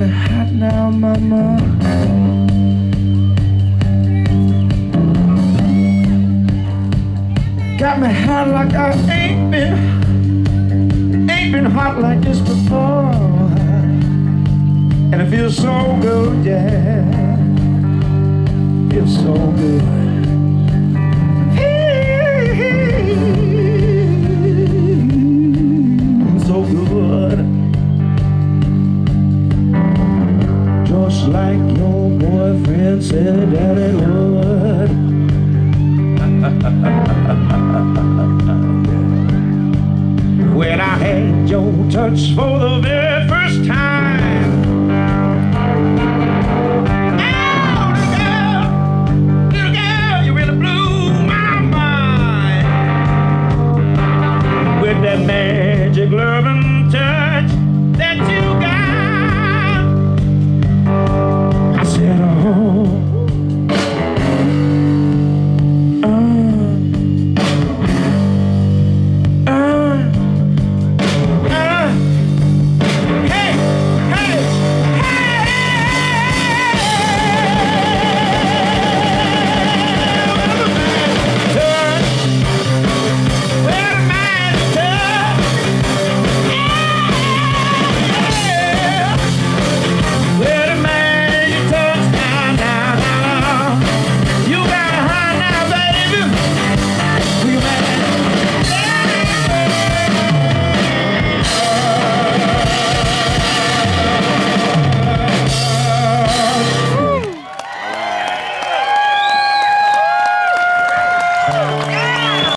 the hat now, mama. Got me hot like I ain't been Ain't been hot like this before. And it feels so good, yeah. Feels so good. Said that it would. when I had your touch for